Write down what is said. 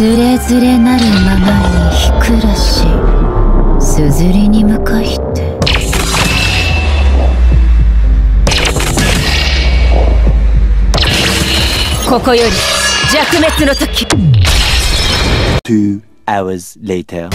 つれづれなるままにひくらしすずりに向かいてここより弱滅の時 Two hours later.